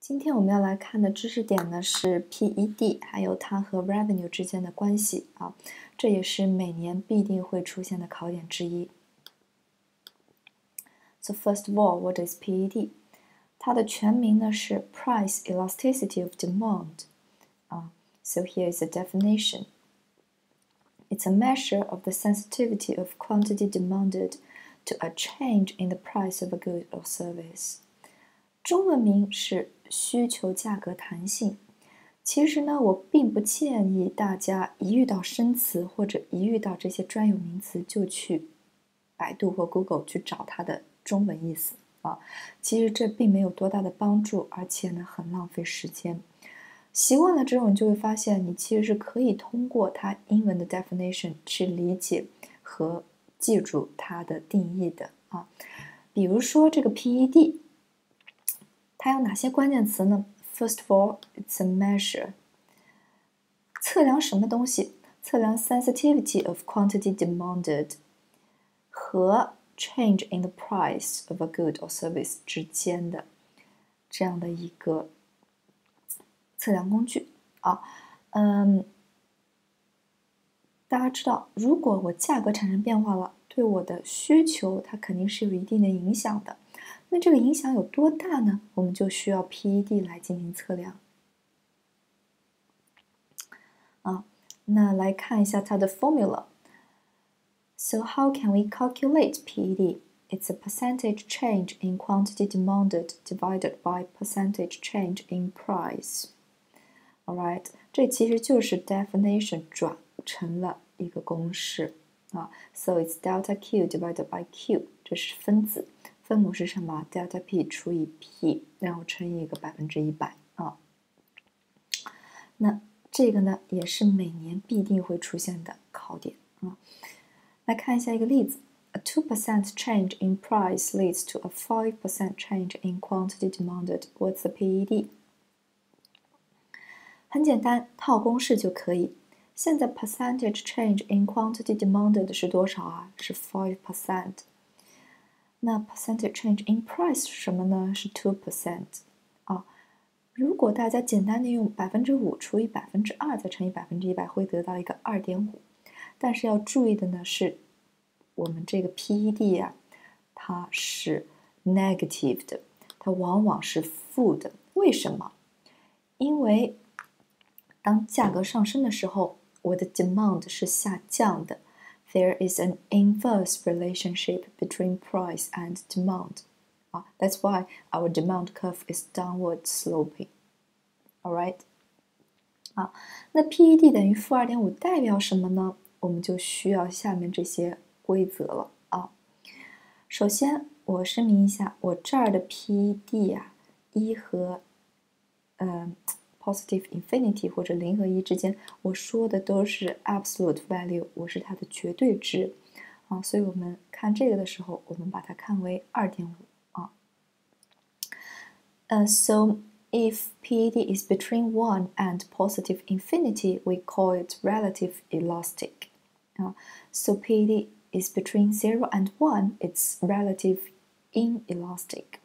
今天我们要来看的知识点呢是 PED，还有它和 revenue 之间的关系啊，这也是每年必定会出现的考点之一。So first of all, what is PED？它的全名呢是 Price Elasticity of Demand 啊。So here is a definition. It's a measure of the sensitivity of quantity demanded to a change in the price of a good or service. 中文名是需求价格弹性。其实呢，我并不建议大家一遇到生词或者一遇到这些专有名词就去百度或 Google 去找它的中文意思啊。其实这并没有多大的帮助，而且呢很浪费时间。习惯了之后，你就会发现你其实是可以通过它英文的 definition 去理解和记住它的定义的啊。比如说这个 PED。它有哪些关键词呢？First of all, it's a measure。测量什么东西？测量 sensitivity of quantity demanded 和 change in the price of a good or service 之间的这样的一个测量工具啊。嗯，大家知道，如果我价格产生变化了，对我的需求它肯定是有一定的影响的。那这个影响有多大呢？我们就需要 PED 来进行测量。啊，那来看一下它的 formula。So how can we calculate PED? It's a percentage change in quantity demanded divided by percentage change in price. All right，这其实就是 definition 转成了一个公式啊。So it's delta Q divided by Q，这是分子。 分母是什么？delta p 除以 p，然后乘以一个百分之一百啊。那这个呢，也是每年必定会出现的考点啊。来看一下一个例子：A two percent change in price leads to a five percent change in quantity demanded. What's the PED？很简单，套公式就可以。现在 percentage change in quantity demanded 是多少啊？是 five percent。那 percentage change in price 是什么呢？是 two percent 啊。如果大家简单的用百分之五除以百分之二再乘以百分之一百，会得到一个二点五。但是要注意的呢是，我们这个 PED 呀，它是 negative 的，它往往是负的。为什么？因为当价格上升的时候，我的 demand 是下降的。there is an inverse relationship between price and demand. Uh, that's why our demand curve is downward sloping. Alright? 啊，那 PED 等于负二点五代表什么呢？我们就需要下面这些规则了啊。首先，我声明一下，我这儿的 PED 啊，一和嗯。呃 positive infinity 或者零和一之间，我说的都是 absolute value，我是它的绝对值啊，所以我们看这个的时候，我们把它看为二点五啊。呃，so if PED is between one and positive infinity, we call it relative elastic 啊。So PED is between zero and one, it's relative inelastic.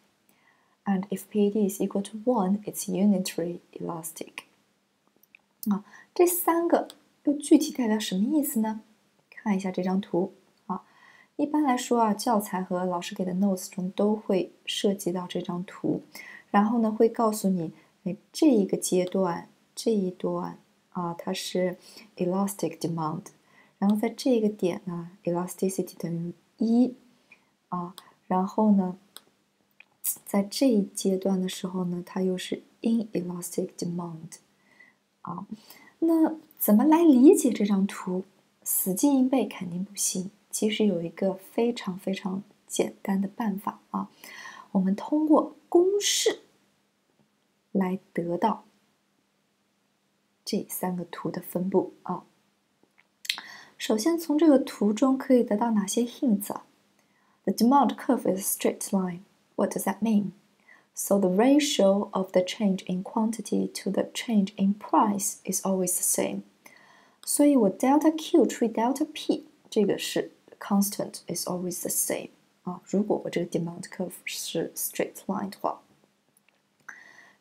And if PED is equal to one, it's unitary elastic. 啊，这三个又具体代表什么意思呢？看一下这张图啊。一般来说啊，教材和老师给的 notes 中都会涉及到这张图，然后呢会告诉你，哎，这一个阶段这一段啊，它是 elastic demand，然后在这个点呢，elasticity 等于一啊，然后呢。在这一阶段的时候呢，它又是 inelastic demand 啊。那怎么来理解这张图？死记硬背肯定不行。其实有一个非常非常简单的办法啊，我们通过公式来得到这三个图的分布啊。首先从这个图中可以得到哪些 hints？The demand curve is straight line。What does that mean? So the ratio of the change in quantity to the change in price is always the same. 所以我 delta Q 除以 delta P 这个是 constant is always the same 啊。如果我这个 demand curve 是 straight line 的话，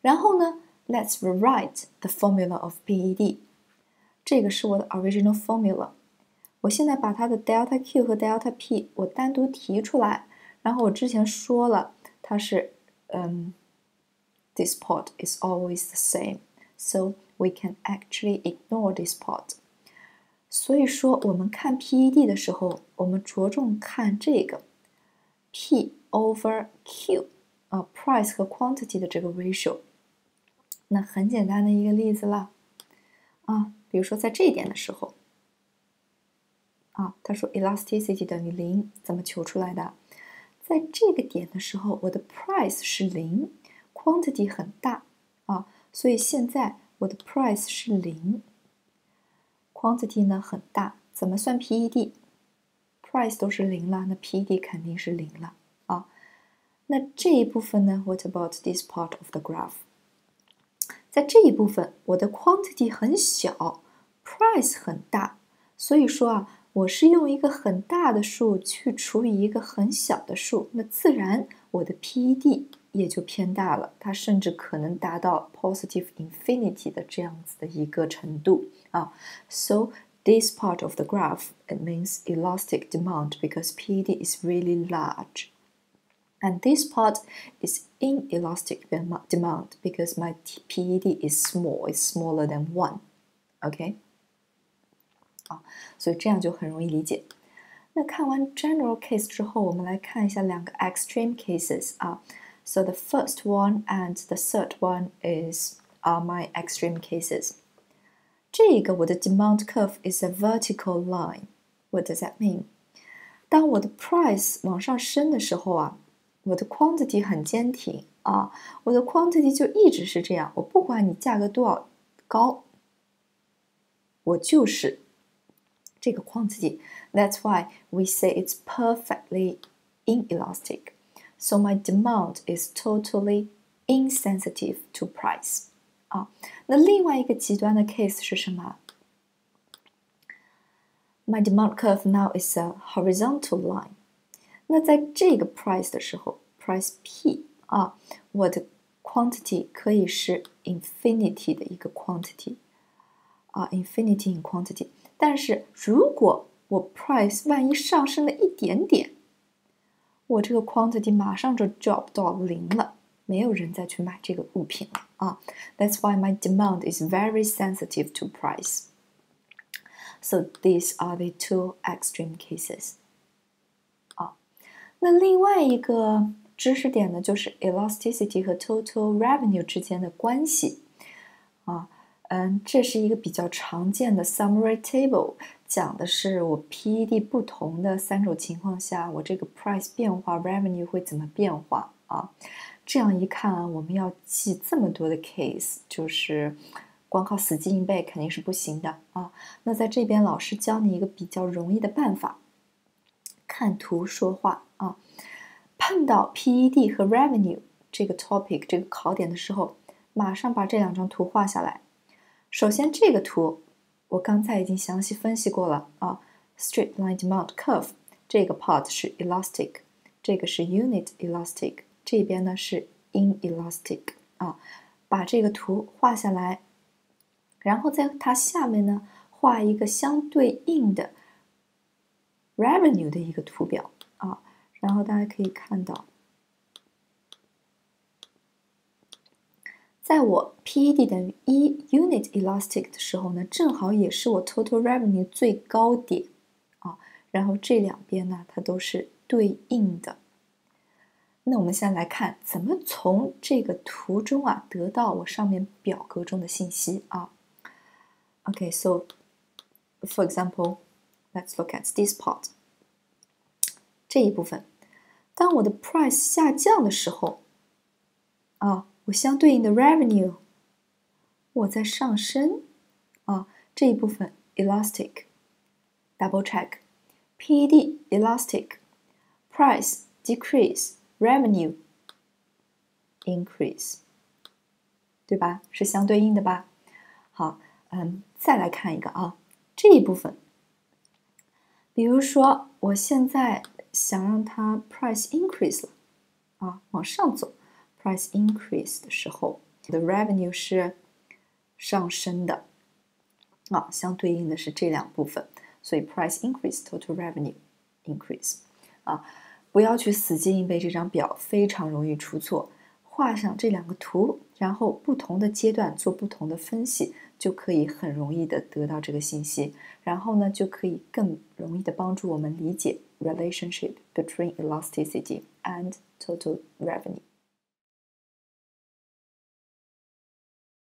然后呢，Let's rewrite the formula of PED。这个是我的 original formula。我现在把它的 delta Q 和 delta P 我单独提出来，然后我之前说了， 它是嗯，this part is always the same，so we can actually ignore this part。所以说，我们看 PED 的时候，我们着重看这个 P over Q 啊，price 和 quantity 的这个 ratio。那很简单的一个例子了啊，比如说在这一点的时候。啊，他说 elasticity 等于零，怎么求出来的？ 在这个点的时候，我的 price 是零，quantity 很大啊，所以现在我的 price 是零，quantity 呢很大，怎么算 PED？price 都是零了，那 PED 肯定是零了啊。那这一部分呢？What about this part of the graph？在这一部分，我的 quantity 很小，price 很大，所以说啊。我是用一个很大的数去除以一个很小的数，那自然我的 PED 也就偏大了，它甚至可能达到 positive infinity 的这样子的一个程度啊。So this part of the graph it means elastic demand because PED is really large. And this part is inelastic demand because my PED is small, it's smaller than 1. Okay? 啊，所以这样就很容易理解。那看完 general case 之后，我们来看一下两个 extreme cases 啊。So the first one and the third one is are my extreme cases. 这个我的 demand curve is a vertical line. What does that mean? 当我的 price 往上升的时候啊，我的 quantity 很坚挺啊，我的 quantity 就一直是这样，我不管你价格多少高，我就是 这个 quantity. That's why we say it's perfectly inelastic. So my demand is totally insensitive to price. 啊，那另外一个极端的 case 是什么？My demand curve now is a horizontal line. 那在这个 price 的时候，price P 啊，我的 quantity 可以是 infinity 的一个 quantity 啊，infinity in quantity。 但是如果我 price 万一上升了一点点，我这个 quantity 马上就 drop 到零了，没有人再去买这个物品了啊。That's why my demand is very sensitive to price. So these are the two extreme cases. 啊，那另外一个知识点呢，就是 elasticity 和 total revenue 之间的关系啊。 嗯，这是一个比较常见的 summary table，讲的是我 PED 不同的三种情况下，我这个 price 变化，revenue 会怎么变化啊？这样一看啊，我们要记这么多的 case，就是光靠死记硬背肯定是不行的啊。那在这边，老师教你一个比较容易的办法，看图说话啊。碰到 PED 和 revenue 这个 topic 这个考点的时候，马上把这两张图画下来。首先，这个图我刚才已经详细分析过了啊。Straight line demand curve 这个 part 是 elastic，这个是 unit elastic，这边呢是 inelastic 啊。把这个图画下来，然后在它下面呢画一个相对应的 revenue 的一个图表啊。然后大家可以看到。在我 PED 等于一 unit elastic 的时候呢，正好也是我 total revenue 最高点啊。然后这两边呢，它都是对应的。那我们先来看，怎么从这个图中啊得到我上面表格中的信息啊？OK，so for example，let's look at this part 这一部分。当我的 price 下降的时候啊。我相对应的 revenue，我在上升啊，这一部分 elastic，double check，PED elastic，price decrease，revenue increase，对吧？是相对应的吧？好，嗯，再来看一个啊，这一部分，比如说我现在想让它 price increase 了啊，往上走。Price increase 的时候，的 revenue 是上升的啊，相对应的是这两部分，所以 price increase total revenue increase 啊，不要去死记硬背这张表，非常容易出错。画上这两个图，然后不同的阶段做不同的分析，就可以很容易的得到这个信息，然后呢，就可以更容易的帮助我们理解 relationship between elasticity and total revenue。